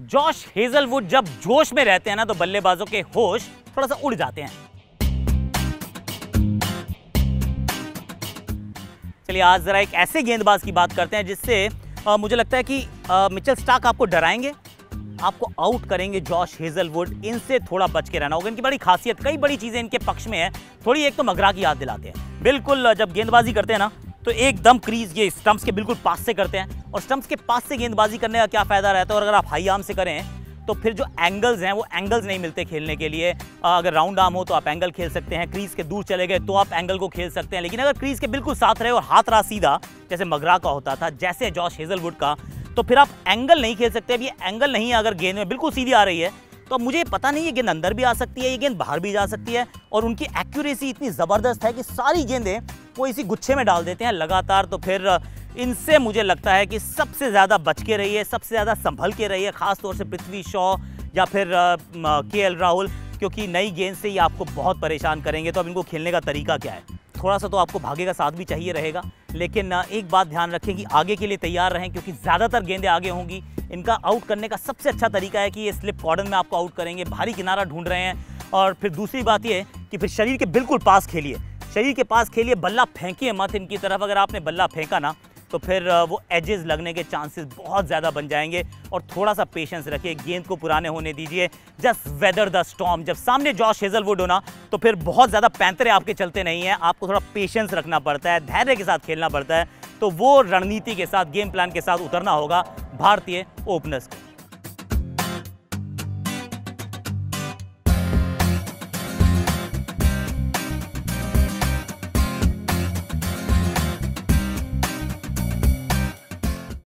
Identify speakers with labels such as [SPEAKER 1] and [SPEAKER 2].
[SPEAKER 1] Josh Hazlewood जब जोश में रहते हैं ना तो बल्लेबाजों के होश थोड़ा सा उड़ जाते हैं। चलिए आज जरा एक ऐसे गेंदबाज की बात करते हैं जिससे आ, मुझे लगता है कि आ, मिचेल स्टार्क आपको डराएँगे आपको आउट करेंगे जॉश हेजलवुड इनसे थोड़ा बच के रहना होगा। इनकी बड़ी खासियत कई बड़ी चीज़ें इनके पक्ष में है थोड़ी एक तो मगरा की याद दिलाते हैं। बिल्कुल जब गेंदबाजी करते हैं ना तो एकदम क्रीज ये स्टम्प्स के बिल्कुल पास से करते हैं और स्टम्प्स के पास से गेंदबाजी करने का क्या फ़ायदा रहता है? और अगर आप हाई आर्म से करें तो फिर जो एंगल्स हैं, वो एंगल्स नहीं मिलते खेलने के लिए। अगर राउंड आर्म हो तो आप एंगल खेल सकते हैं, क्रीज के दूर चले गए तो आप एंगल को खेल सकते हैं। लेकिन अगर क्रीज के बिल्कुल साथ रहे और हाथ रहा सीधा, जैसे मगरा का होता था, जैसे जॉश हेजलवुड का तो फिर आप एंगल नहीं खेल सकते। अब ये एंगल नहीं है, अगर गेंद में बिल्कुल सीधी आ रही है तो अब मुझे पता नहीं ये गेंद अंदर भी आ सकती है, ये गेंद बाहर भी जा सकती है। और उनकी एक्यूरेसी इतनी ज़बरदस्त है कि सारी गेंदें वो इसी गुच्छे में डाल देते हैं लगातार तो फिर इनसे मुझे लगता है कि सबसे ज़्यादा बच के रहिए, सबसे ज़्यादा संभल के रहिए, खासतौर से पृथ्वी शॉ या फिर के एल राहुल, क्योंकि नई गेंद से ये आपको बहुत परेशान करेंगे। तो अब इनको खेलने का तरीका क्या है? थोड़ा सा तो आपको भागे का साथ भी चाहिए रहेगा, लेकिन एक बात ध्यान रखें कि आगे के लिए तैयार रहें, क्योंकि ज़्यादातर गेंदें आगे होंगी। इनका आउट करने का सबसे अच्छा तरीका है कि ये स्लिप कॉर्डन में आपको आउट करेंगे, भारी किनारा ढूंढ रहे हैं। और फिर दूसरी बात ये कि फिर शरीर के बिल्कुल पास खेलिए। शरीर के पास खेलिए, बल्ला फेंकिए मत इनकी तरफ़। अगर आपने बल्ला फेंका ना तो फिर वो एजेस लगने के चांसेस बहुत ज़्यादा बन जाएँगे। और थोड़ा सा पेशेंस रखिए, गेंद को पुराने होने दीजिए। जस्ट वेदर द स्टॉम जब सामने जॉश हेजलवुड होना तो फिर बहुत ज़्यादा पैंतरे आपके चलते नहीं हैं। आपको थोड़ा पेशेंस रखना पड़ता है, धैर्य के साथ खेलना पड़ता है। तो वो रणनीति के साथ गेम प्लान के साथ उतरना होगा। भारतीय ओपनर्स को।